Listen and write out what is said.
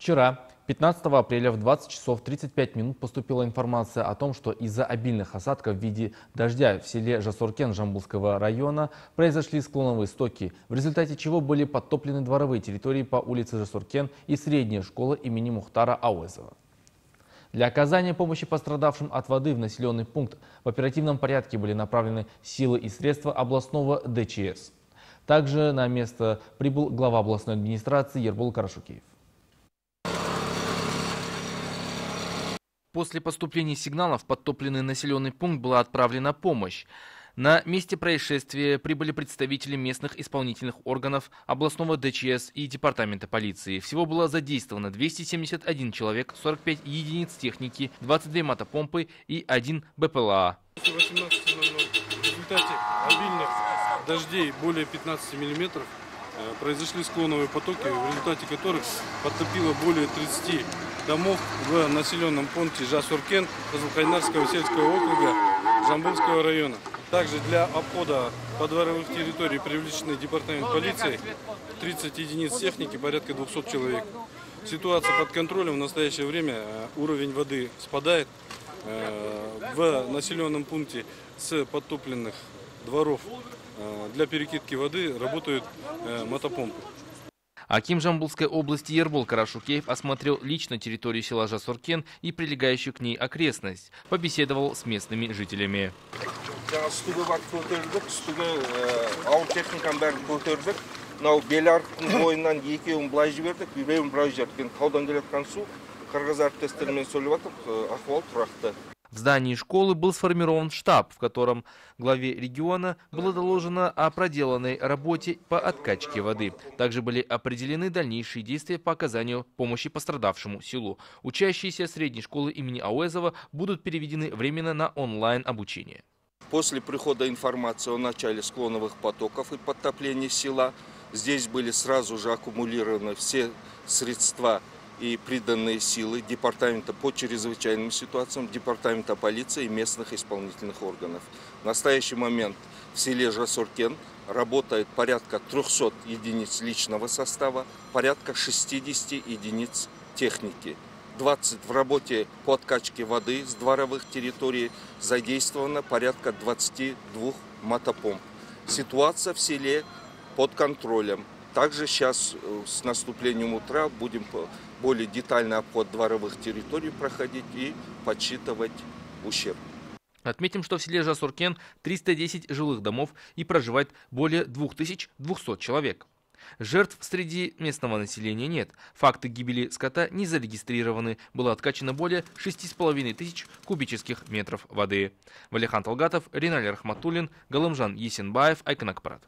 Вчера, 15 апреля в 20 часов 35 минут поступила информация о том, что из-за обильных осадков в виде дождя в селе Жасуркен Жамбулского района произошли склоновые стоки, в результате чего были подтоплены дворовые территории по улице Жасуркен и средняя школа имени Мухтара Ауэзова. Для оказания помощи пострадавшим от воды в населенный пункт в оперативном порядке были направлены силы и средства областного ДЧС. Также на место прибыл глава областной администрации Ербол Карашукеев. После поступления сигналов в подтопленный населенный пункт была отправлена помощь. На месте происшествия прибыли представители местных исполнительных органов, областного ДЧС и департамента полиции. Всего было задействовано 271 человек, 45 единиц техники, 22 мотопомпы и 1 БПЛА. В результате обильных дождей более 15 миллиметров произошли склоновые потоки, в результате которых подтопило более 30 домов в населенном пункте Жасуркен Казалкайнарского сельского округа Жамбылского района. Также для обхода подворовых территорий привлечены департамент полиции, 30 единиц техники, порядка 200 человек. Ситуация под контролем. В настоящее время э, уровень воды спадает. Э, в населенном пункте с подтопленных дворов Э, для перекидки воды работают э, мотопомпы. Аким Жамбулской области Ербол Карашукеев осмотрел лично территорию села Жасуркен и прилегающую к ней окрестность. Побеседовал с местными жителями. мынау беларықтың бойынан екеуін былай жібердік біреуін былай жібердік таудан келе жатқан су қырғыз әріптестермен сөйлеп жатырмық ахуал тұрақты в здании школы был сформирован штаб, в котором главе региона было доложено о проделанной работе по откачке воды. Также были определены дальнейшие действия по оказанию помощи пострадавшему селу. Учащиеся средней школы имени Ауэзова будут переведены временно на онлайн-обучение. После прихода информации о начале склоновых потоков и подтопления села, здесь были сразу же аккумулированы все средства и приданные силы Департамента по чрезвычайным ситуациям, Департамента полиции и местных исполнительных органов. В настоящий момент в селе Жасуркен работает порядка 300 единиц личного состава, порядка 60 единиц техники. 20 в работе по откачке воды с дворовых территорий задействовано порядка 22 мотопомп. Ситуация в селе под контролем. Также сейчас э, с наступлением утра будем более детальный обход дворовых территорий проходить и подсчитывать ущерб. Отметим, что в селе Жасуркен 310 жилых домов и проживает более 2200 человек. Жертв среди местного населения нет. Факты гибели скота не зарегистрированы. Было откачано более 6,5 тысяч кубических метров воды. Валихан Талгатов, Риналь Рахматуллин, Галымжан Есенбаев, Айканакпарат.